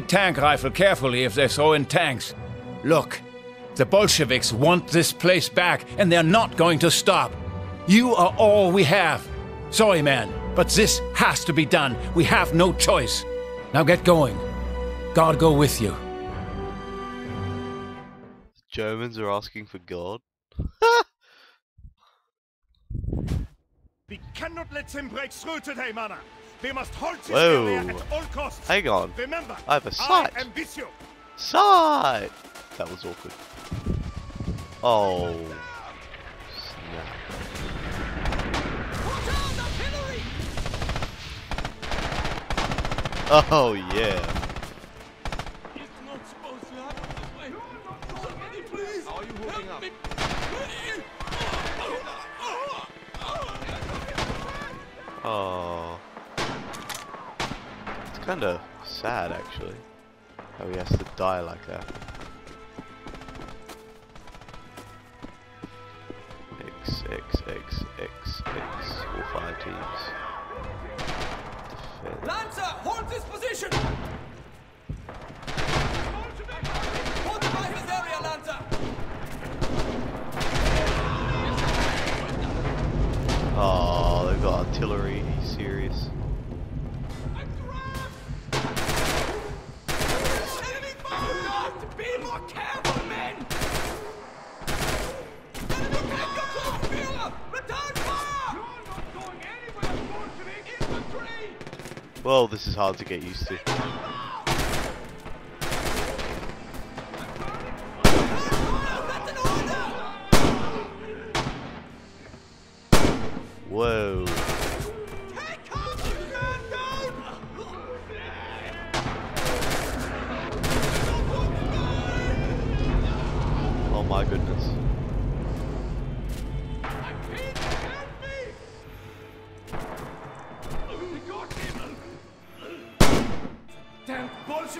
tank rifle carefully if they're throwing tanks. Look, the Bolsheviks want this place back, and they're not going to stop. You are all we have. Sorry, man, but this has to be done. We have no choice. Now get going. God go with you. Germans are asking for God. We cannot let them break through today, Mana. We must hold this Whoa. at all costs. Hang on. Remember, I have a sight. I am with you. Side! That was awkward. Oh. Snap. Oh yeah. Oh. Kind of sad actually. How he has to die like that. This is hard to get used to.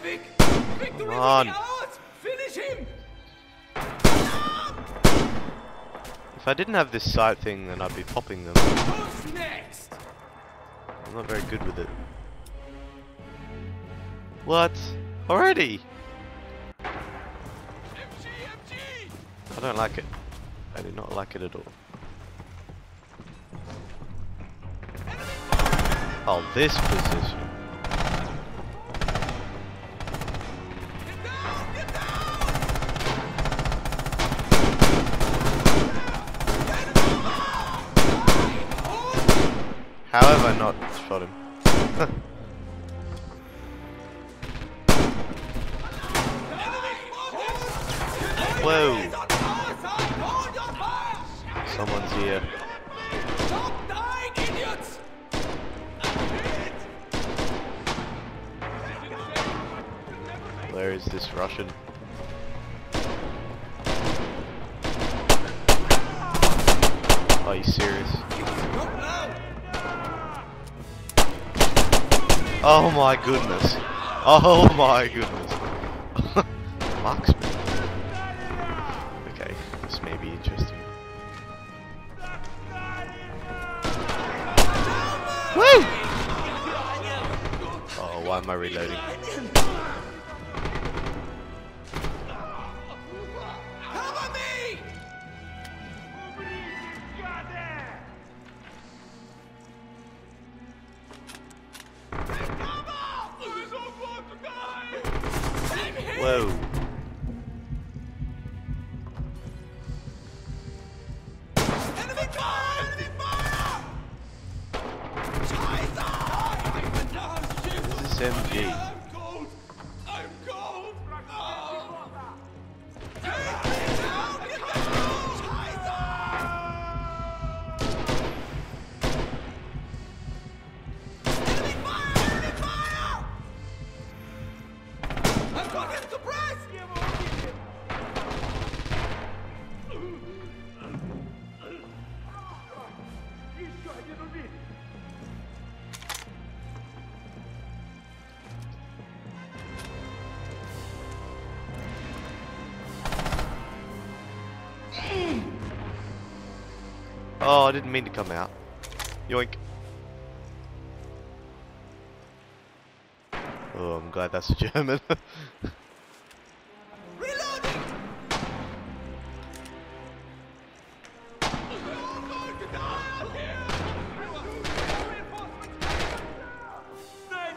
Bolshevik! Victory will on. ours! Finish him! If I didn't have this sight thing, then I'd be popping them. Who's next? I'm not very good with it. What? Already? MG, MG! I don't like it. I do not like it at all. Oh, this position. How have I not shot him? Whoa. Someone's here. Where is this Russian? Are you serious? Oh my goodness. Oh my goodness. Marksman. Okay, this may be interesting. Woo! Oh, why am I reloading? Whoa. Oh, I didn't mean to come out. Yoink. Oh, I'm glad that's a German.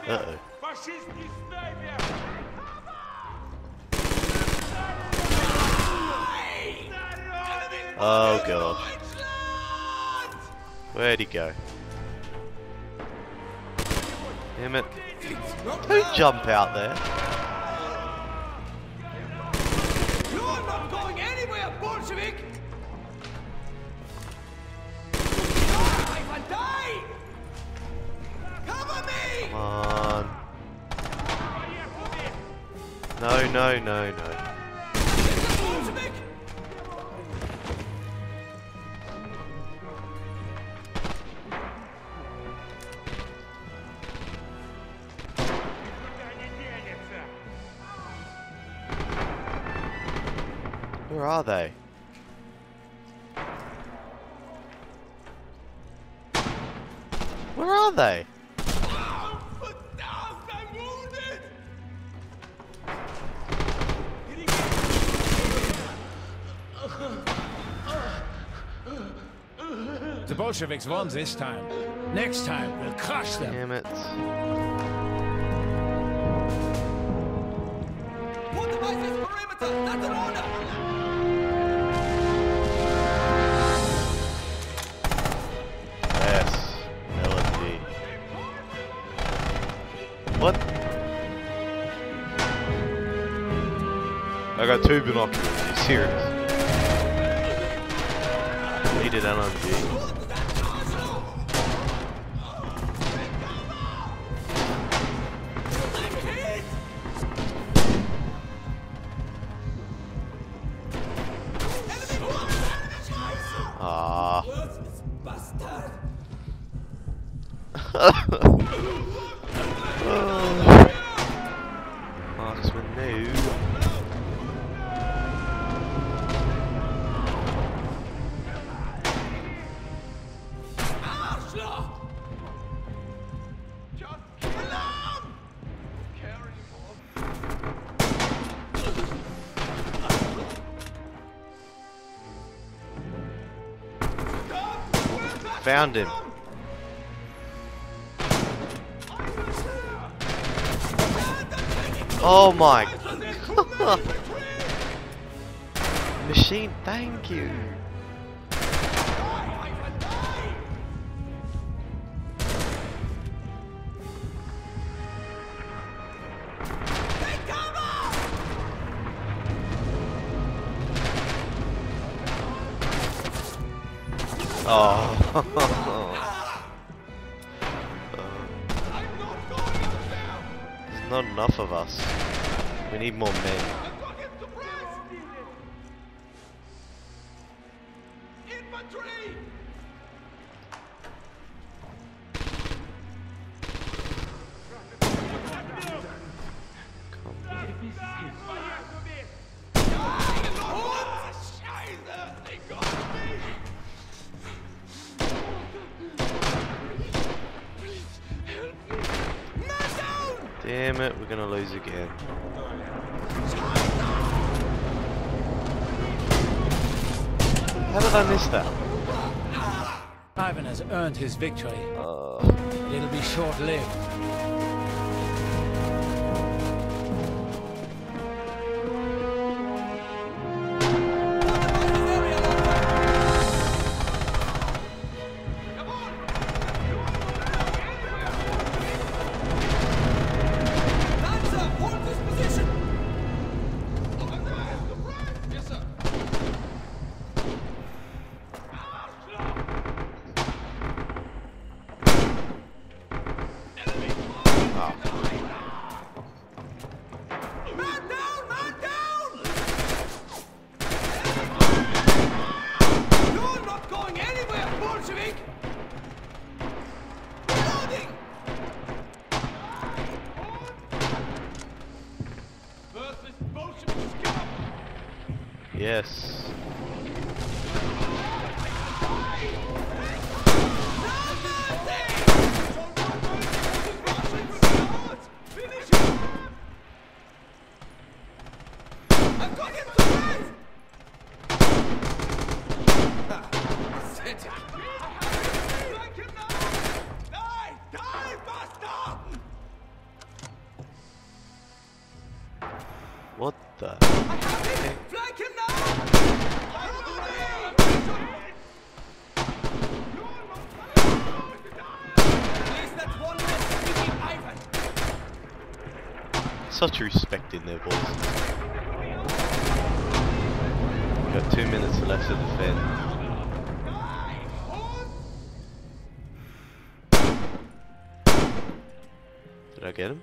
Uh -oh. oh god. Where'd he go? Damn it. Don't jump out there. You're not going anywhere, Bolshevik! Die, Ivan, die! Cover me! Come on. No, no, no, no. Where are they? Where are they? Verdammt, I'm wounded! The Bolsheviks won this time. Next time, we'll crush them. Damn it. Put devices perimeter! Got two binoculars. Are you serious? Needed LMG. Found him. Oh my. Machine, thank you. Oh. There's not enough of us. We need more men. Damn it, we're gonna lose again. How did I miss that? Ivan has earned his victory. Uh, It'll be short-lived. Such respect in their voices. Got two minutes left to defend. Did I get him?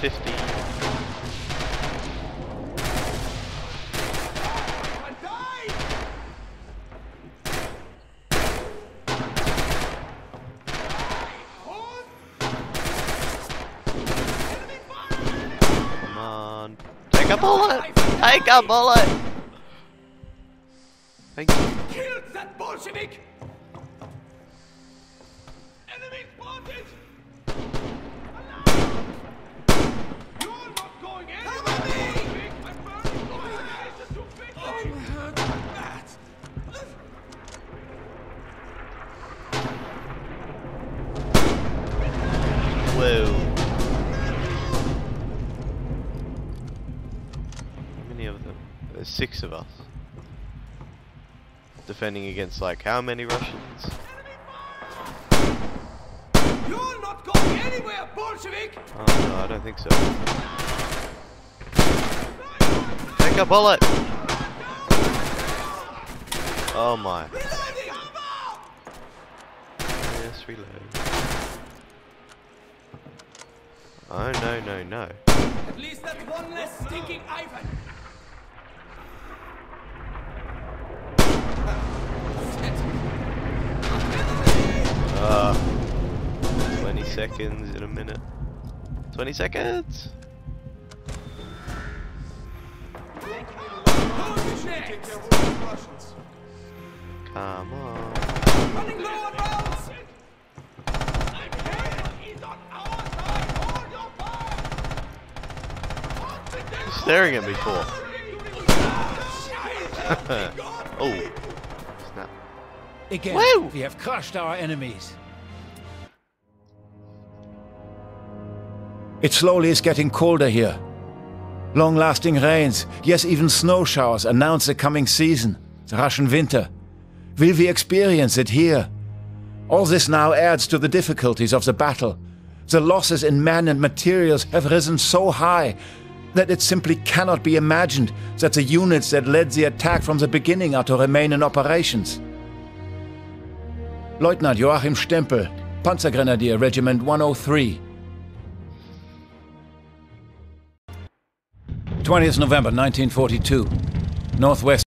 50. Ivan, die! Hold! Enemy fire! Come on. Take a bullet! Take a bullet! Thank you. Killed that Bolshevik! Defending against like how many Russians? You're not going anywhere, Bolshevik! Oh no, I don't think so. Take a bullet! Oh my. Yes, reload. Oh no, no, no. At least that's one less stinking Ivan! Uh, 20 seconds in a minute. 20 seconds! Come on. Running low on rounds! He's on our side! Hold your fire! He's staring at me for. oh. Snap. Again, Woo! we have crushed our enemies. It slowly is getting colder here. Long lasting rains, yes, even snow showers announce the coming season, the Russian winter. Will we experience it here? All this now adds to the difficulties of the battle. The losses in men and materials have risen so high that it simply cannot be imagined that the units that led the attack from the beginning are to remain in operations. Leutnant Joachim Stempel, Panzergrenadier Regiment 103. 20th November 1942. Northwest